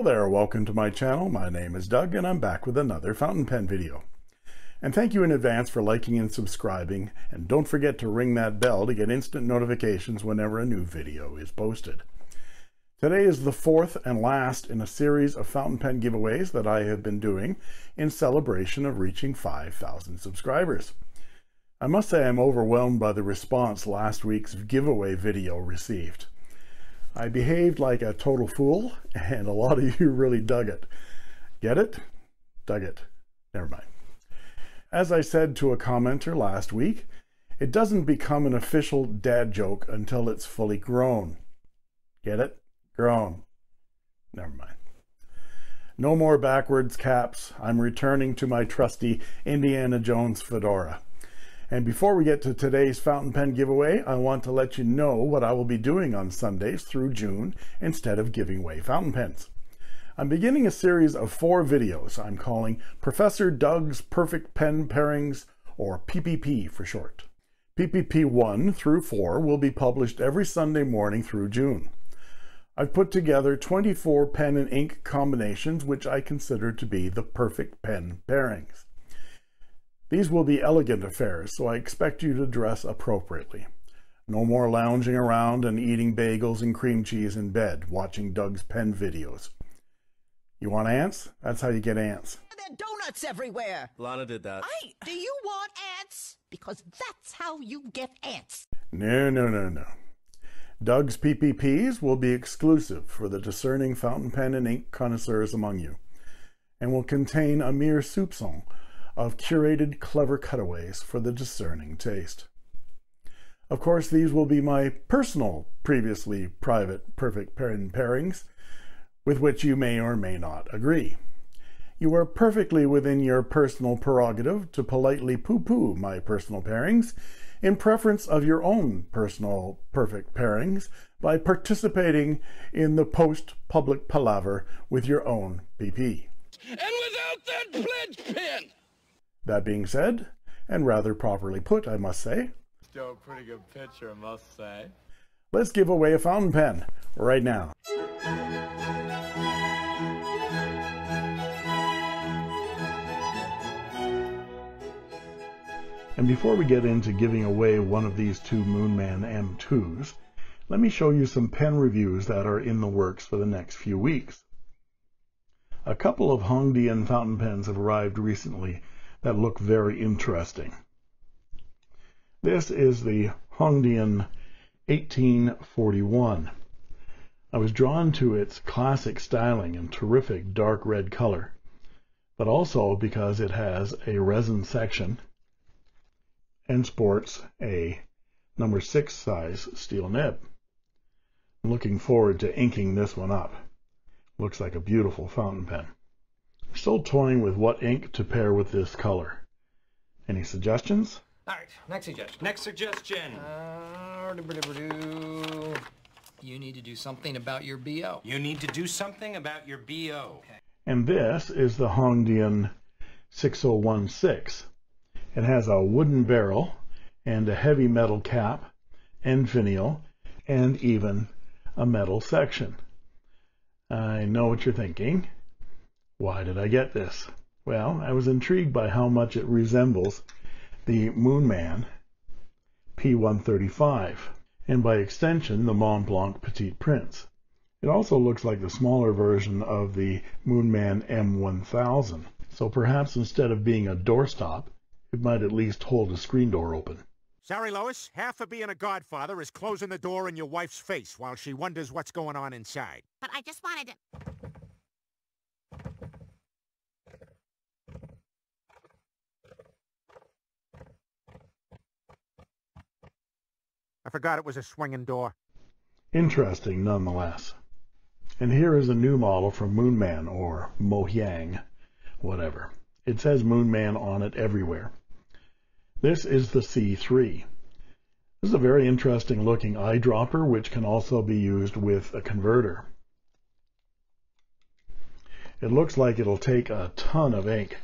Hello there, welcome to my channel. My name is Doug and I'm back with another fountain pen video. And thank you in advance for liking and subscribing, and don't forget to ring that bell to get instant notifications whenever a new video is posted. Today is the fourth and last in a series of fountain pen giveaways that I have been doing in celebration of reaching 5,000 subscribers. I must say I'm overwhelmed by the response last week's giveaway video received. I behaved like a total fool, and a lot of you really dug it. Get it? Dug it. Never mind. As I said to a commenter last week, it doesn't become an official dad joke until it's fully grown. Get it? Grown. Never mind. No more backwards caps. I'm returning to my trusty Indiana Jones fedora. And before we get to today's fountain pen giveaway, I want to let you know what I will be doing on Sundays through June instead of giving away fountain pens. I'm beginning a series of four videos I'm calling Professor Doug's Perfect Pen Pairings, or PPP for short. PPP 1 through 4 will be published every Sunday morning through June. I've put together 24 pen and ink combinations which I consider to be the perfect pen pairings. These will be elegant affairs, so I expect you to dress appropriately. No more lounging around and eating bagels and cream cheese in bed, watching Doug's pen videos. You want ants? That's how you get ants. There are donuts everywhere. Lana did that. I, do you want ants? Because that's how you get ants. No, no, no, no. Doug's PPPs will be exclusive for the discerning fountain pen and ink connoisseurs among you, and will contain a mere soupçon of curated clever cutaways for the discerning taste. Of course, these will be my personal, previously private perfect pen pairings, with which you may or may not agree. You are perfectly within your personal prerogative to politely poo-poo my personal pairings in preference of your own personal perfect pairings by participating in the post-public palaver with your own PP. And without that pledge pin! That being said, and rather properly put, I must say, Still a pretty good picture, I must say. let's give away a fountain pen right now. And before we get into giving away one of these two Moonman M2s, let me show you some pen reviews that are in the works for the next few weeks. A couple of Hongdian fountain pens have arrived recently that look very interesting. This is the Hongdian 1841. I was drawn to its classic styling and terrific dark red color, but also because it has a resin section and sports a number 6 size steel nib. I'm looking forward to inking this one up. Looks like a beautiful fountain pen. Still toying with what ink to pair with this color. Any suggestions? All right, next suggestion. Next suggestion. Uh, you need to do something about your BO. You need to do something about your BO. And this is the Hongdian 6016. It has a wooden barrel and a heavy metal cap, and finial, and even a metal section. I know what you're thinking. Why did I get this? Well, I was intrigued by how much it resembles the Moonman P135, and by extension the Mont Blanc Petit Prince. It also looks like the smaller version of the Moonman M1000, so perhaps instead of being a doorstop, it might at least hold a screen door open. Sorry, Lois. Half of being a godfather is closing the door in your wife's face while she wonders what's going on inside. But I just wanted to... I forgot it was a swinging door. Interesting nonetheless. And here is a new model from Moonman or Majohn, whatever. It says Moonman on it everywhere. This is the C3. This is a very interesting looking eyedropper which can also be used with a converter. It looks like it'll take a ton of ink,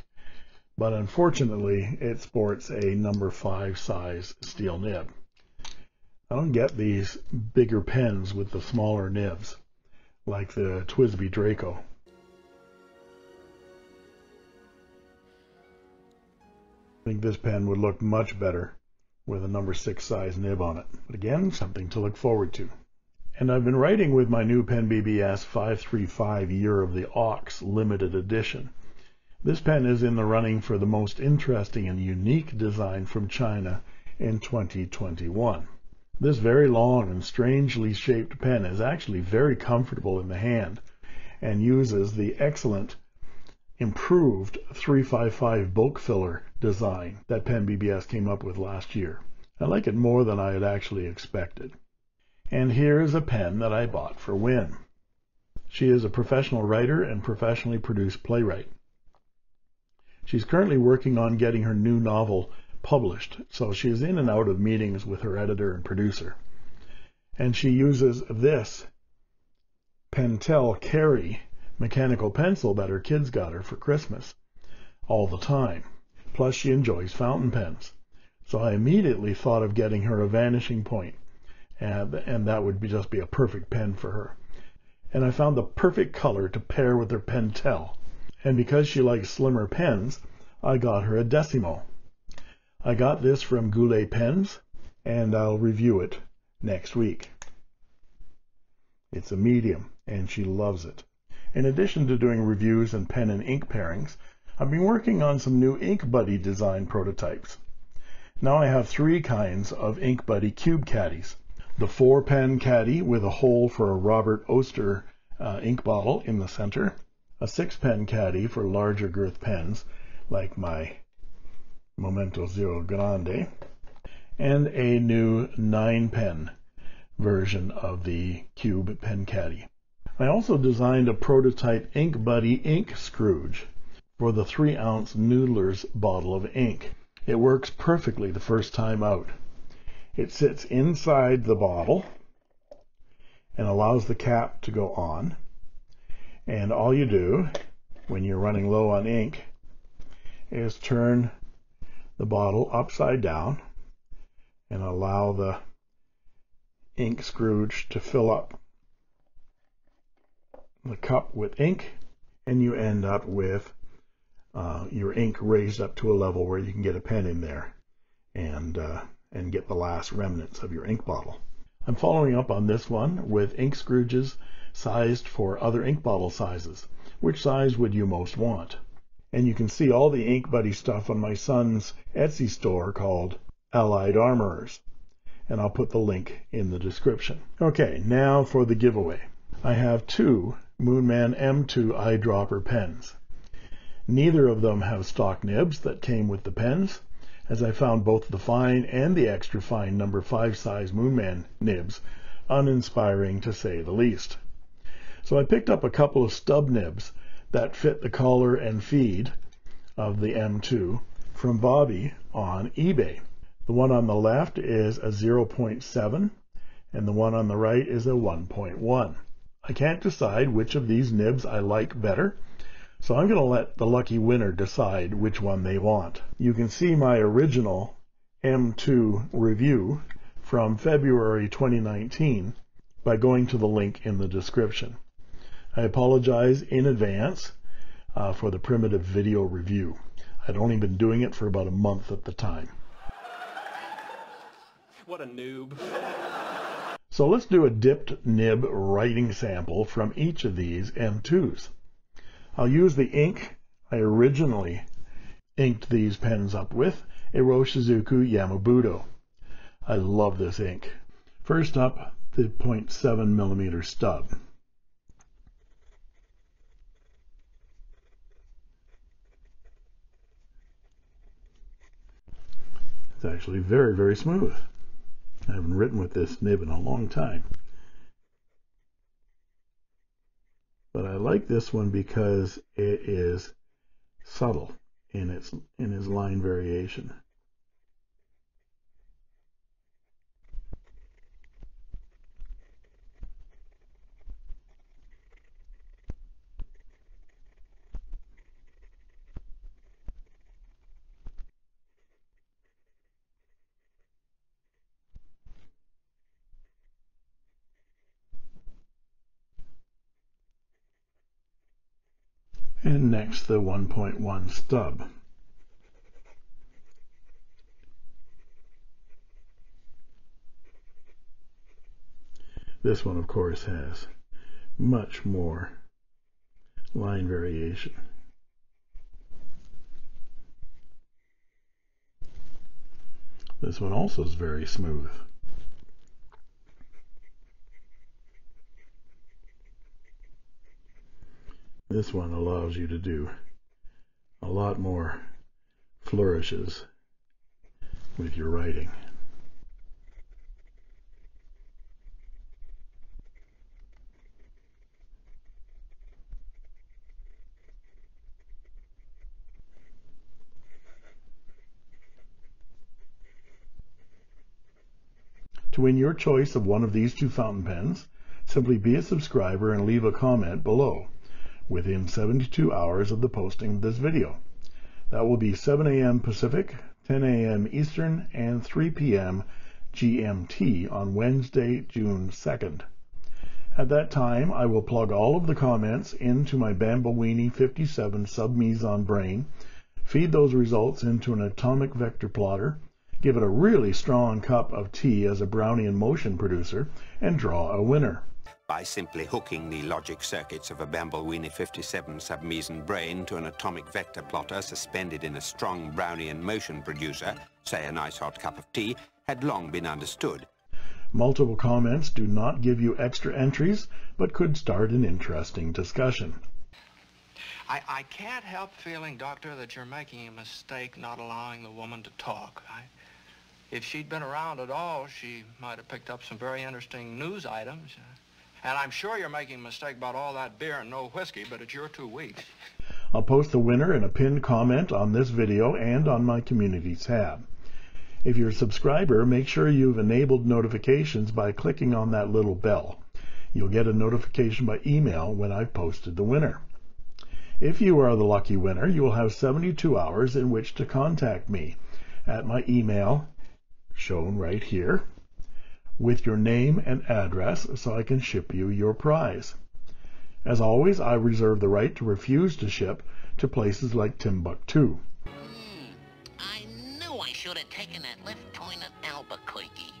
but unfortunately it sports a number 5 size steel nib. I don't get these bigger pens with the smaller nibs, like the TWSBI Draco. I think this pen would look much better with a number 6 size nib on it. But again, something to look forward to. And I've been writing with my new pen BBS 535 Year of the Ox Limited Edition. This pen is in the running for the most interesting and unique design from China in 2021. This very long and strangely shaped pen is actually very comfortable in the hand and uses the excellent improved 355 bulk filler design that Pen BBS came up with last year. I like it more than I had actually expected. And here is a pen that I bought for Win. She is a professional writer and professionally produced playwright. She's currently working on getting her new novel published, so she is in and out of meetings with her editor and producer. And she uses this Pentel Kerry mechanical pencil that her kids got her for Christmas all the time. Plus, she enjoys fountain pens. So I immediately thought of getting her a vanishing point, and, and that would be just be a perfect pen for her. And I found the perfect color to pair with her Pentel. And because she likes slimmer pens, I got her a Decimo. I got this from Goulet Pens, and I'll review it next week. It's a medium, and she loves it. In addition to doing reviews and pen and ink pairings, I've been working on some new Ink Buddy design prototypes. Now I have three kinds of Ink Buddy cube caddies. The four pen caddy with a hole for a Robert Oster uh, ink bottle in the center, a six pen caddy for larger girth pens like my Momento Zero Grande, and a new nine pen version of the Cube Pen Caddy. I also designed a prototype Ink Buddy ink Scrooge for the 3 ounce Noodler's bottle of ink. It works perfectly the first time out. It sits inside the bottle and allows the cap to go on. And all you do when you're running low on ink is turn the bottle upside down and allow the ink Scrooge to fill up the cup with ink and you end up with uh, your ink raised up to a level where you can get a pen in there and uh, and get the last remnants of your ink bottle. I'm following up on this one with ink Scrooges sized for other ink bottle sizes. Which size would you most want? And you can see all the Ink Buddy stuff on my son's Etsy store called Allied Armorers. And I'll put the link in the description. Okay, now for the giveaway. I have two Moonman M2 eyedropper pens. Neither of them have stock nibs that came with the pens, as I found both the fine and the extra fine number 5 size Moonman nibs uninspiring to say the least. So I picked up a couple of stub nibs that fit the collar and feed of the M2 from Bobby on eBay. The one on the left is a 0.7 and the one on the right is a 1.1. I can't decide which of these nibs I like better, so I'm going to let the lucky winner decide which one they want. You can see my original M2 review from February 2019 by going to the link in the description. I apologize in advance uh, for the primitive video review. I'd only been doing it for about a month at the time. What a noob. So let's do a dipped nib writing sample from each of these M2s. I'll use the ink I originally inked these pens up with, a Iroshizuku Yamabudo. I love this ink. First up, the 0.7 millimeter stub. Actually very, very smooth. I haven't written with this nib in a long time. But I like this one because it is subtle in its in its line variation. and next the 1.1 stub. This one, of course, has much more line variation. This one also is very smooth. This one allows you to do a lot more flourishes with your writing. To win your choice of one of these two fountain pens, simply be a subscriber and leave a comment below within 72 hours of the posting of this video. That will be 7 a.m. Pacific, 10 a.m. Eastern, and 3 p.m. GMT on Wednesday, June 2nd. At that time, I will plug all of the comments into my Bambleweeny 57 sub-meson brain, feed those results into an atomic vector plotter, give it a really strong cup of tea as a Brownian motion producer, and draw a winner by simply hooking the logic circuits of a Bambleweeny 57 submeson brain to an atomic vector plotter suspended in a strong Brownian motion producer, say a nice hot cup of tea, had long been understood. Multiple comments do not give you extra entries, but could start an interesting discussion. I, I can't help feeling, Doctor, that you're making a mistake not allowing the woman to talk. I, if she'd been around at all, she might have picked up some very interesting news items. And I'm sure you're making a mistake about all that beer and no whiskey, but it's your two weeks. I'll post the winner in a pinned comment on this video and on my community tab. If you're a subscriber, make sure you've enabled notifications by clicking on that little bell. You'll get a notification by email when I've posted the winner. If you are the lucky winner, you will have 72 hours in which to contact me at my email, shown right here, with your name and address so I can ship you your prize. As always, I reserve the right to refuse to ship to places like Timbuktu. Hmm, I knew I should have taken that left turn at Albuquerque.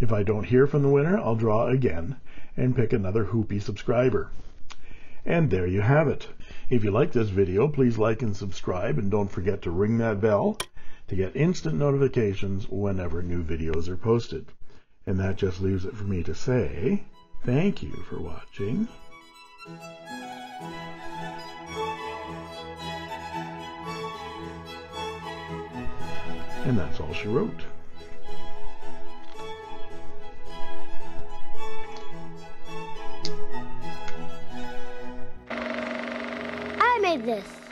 If I don't hear from the winner, I'll draw again and pick another Hoopy subscriber. And there you have it. If you like this video, please like and subscribe and don't forget to ring that bell to get instant notifications whenever new videos are posted. And that just leaves it for me to say thank you for watching. And that's all she wrote. I made this.